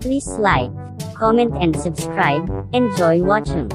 Please like, comment and subscribe. Enjoy watching.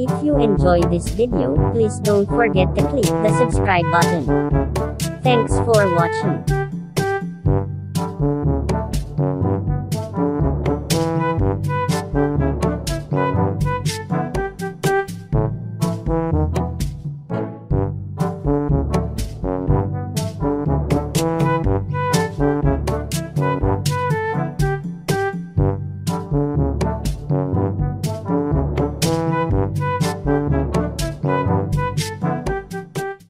If you enjoy this video, please don't forget to click the subscribe button. Thanks for watching.